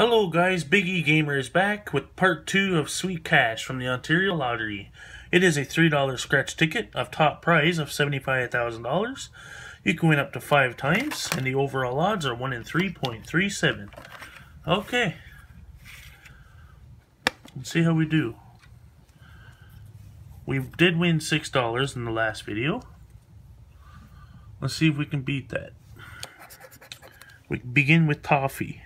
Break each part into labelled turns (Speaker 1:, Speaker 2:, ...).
Speaker 1: Hello guys, Biggie Gamer is back with part 2 of Sweet Cash from the Ontario Lottery. It is a $3 scratch ticket of top prize of $75,000. You can win up to 5 times, and the overall odds are 1 in 3.37. Okay. Let's see how we do. We did win $6 in the last video. Let's see if we can beat that. We begin with Toffee.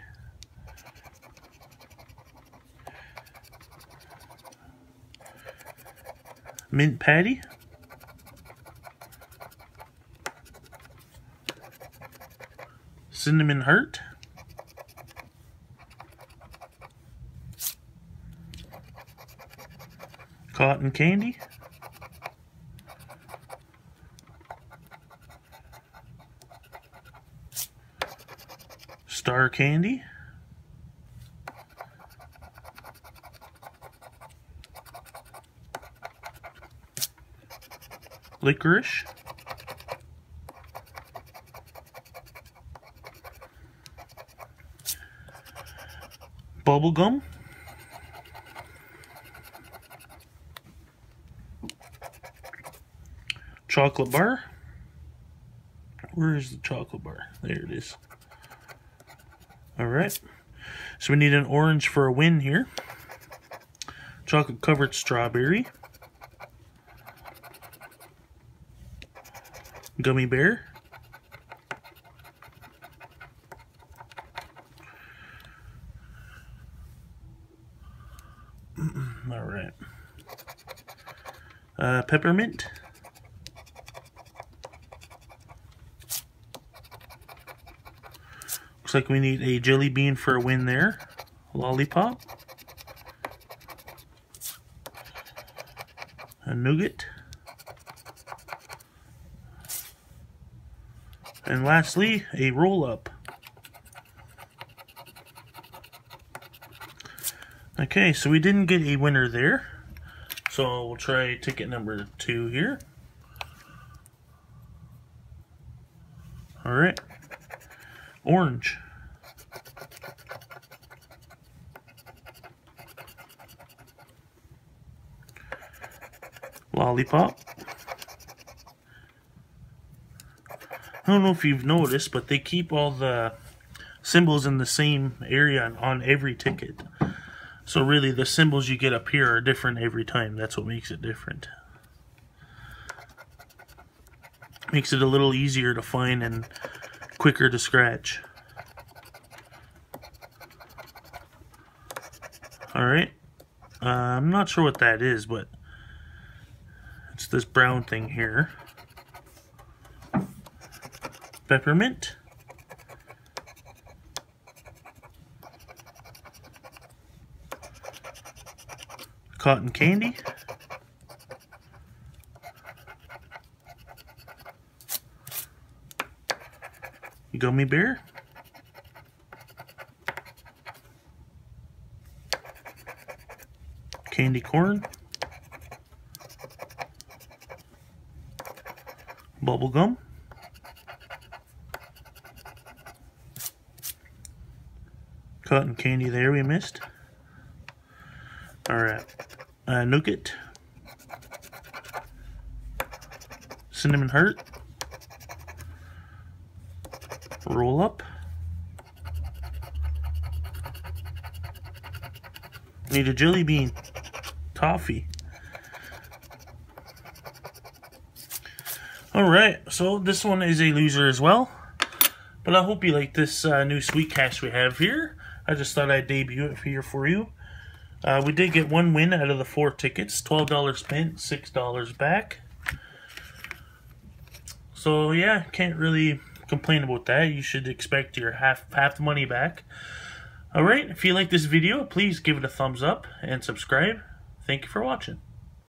Speaker 1: Mint patty. Cinnamon Heart. Cotton candy. Star candy. Licorice, bubblegum, chocolate bar. Where is the chocolate bar? There it is. All right. So we need an orange for a win here. Chocolate covered strawberry. Gummy bear. All right. Uh, peppermint. Looks like we need a jelly bean for a win there. Lollipop. A nougat. And lastly, a roll-up. Okay, so we didn't get a winner there. So we'll try ticket number two here. Alright. Orange. Lollipop. I don't know if you've noticed, but they keep all the symbols in the same area on every ticket. So really, the symbols you get up here are different every time. That's what makes it different. Makes it a little easier to find and quicker to scratch. Alright. Uh, I'm not sure what that is, but it's this brown thing here peppermint. Cotton candy. Gummy bear. Candy corn. Bubble gum. Cotton candy there we missed. Alright. Uh, nougat. Cinnamon heart. Roll up. Need a jelly bean. Toffee. Alright, so this one is a loser as well. But I hope you like this uh, new sweet cash we have here. I just thought I'd debut it here for you. Uh, we did get one win out of the four tickets. $12 spent, $6 back. So yeah, can't really complain about that. You should expect your half, half the money back. Alright, if you like this video, please give it a thumbs up and subscribe. Thank you for watching.